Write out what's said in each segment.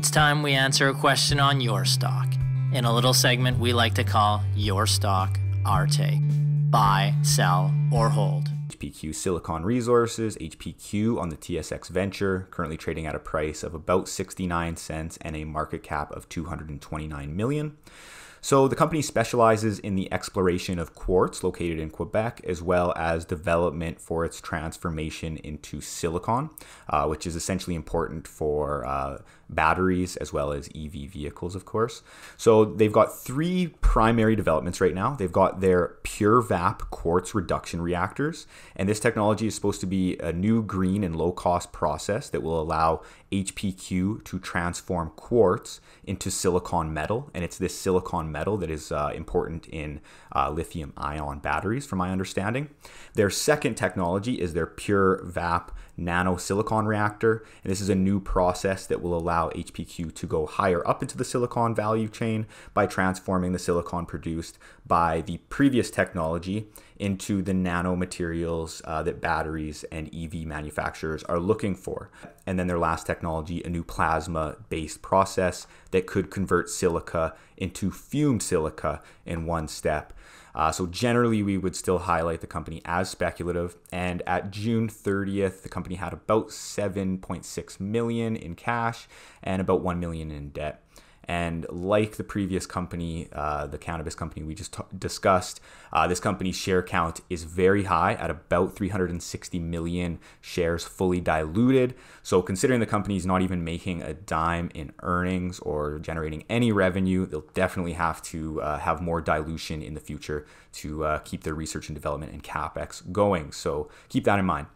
It's time we answer a question on your stock in a little segment we like to call Your Stock, Our Take. Buy, sell, or hold. HPQ Silicon Resources, HPQ on the TSX Venture, currently trading at a price of about 69 cents and a market cap of 229 million. So the company specializes in the exploration of quartz located in Quebec, as well as development for its transformation into silicon, uh, which is essentially important for uh, batteries as well as EV vehicles, of course. So they've got three primary developments right now. They've got their PUREVAP quartz reduction reactors, and this technology is supposed to be a new green and low cost process that will allow HPQ to transform quartz into silicon metal. And it's this silicon metal that is uh, important in uh, lithium ion batteries, from my understanding. Their second technology is their PUREVAP nano silicon reactor. And this is a new process that will allow HPQ to go higher up into the silicon value chain by transforming the silicon produced by the previous technology into the nanomaterials uh, that batteries and EV manufacturers are looking for. And then their last technology, a new plasma based process that could convert silica into fumed silica in one step. Uh, so generally, we would still highlight the company as speculative. And at June 30th, the company had about 7.6 million in cash and about 1 million in debt. And like the previous company, uh, the cannabis company we just discussed, uh, this company's share count is very high at about 360 million shares fully diluted. So, considering the company is not even making a dime in earnings or generating any revenue, they'll definitely have to uh, have more dilution in the future to uh, keep their research and development and capex going. So, keep that in mind.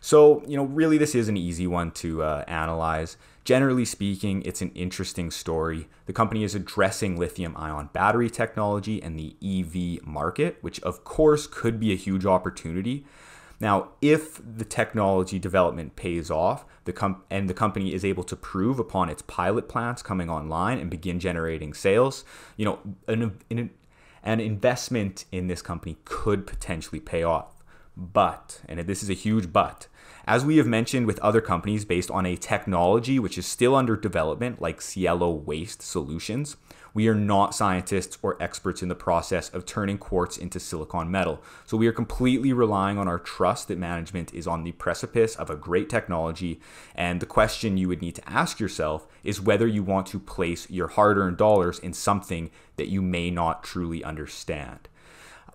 So, you know, really, this is an easy one to uh, analyze. Generally speaking, it's an interesting story. The company is addressing lithium ion battery technology and the EV market, which of course could be a huge opportunity. Now, if the technology development pays off, the com- and the company is able to prove upon its pilot plants coming online and begin generating sales, you know, an, an, an investment in this company could potentially pay off. But, and this is a huge but, as we have mentioned with other companies based on a technology which is still under development, like Cielo Waste Solutions, we are not scientists or experts in the process of turning quartz into silicon metal. So we are completely relying on our trust that management is on the precipice of a great technology. And the question you would need to ask yourself is whether you want to place your hard earned dollars in something that you may not truly understand.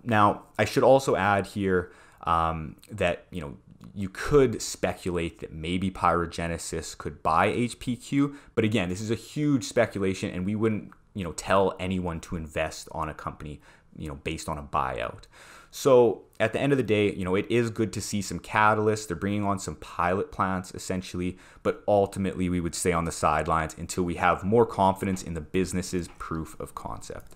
Now, I should also add here um, that, you know, you could speculate that maybe Pyrogenesis could buy HPQ, but again, this is a huge speculation, and we wouldn't, you know, tell anyone to invest on a company, you know, based on a buyout. So at the end of the day, you know, it is good to see some catalysts. They're bringing on some pilot plants essentially, but ultimately we would stay on the sidelines until we have more confidence in the business's proof of concept.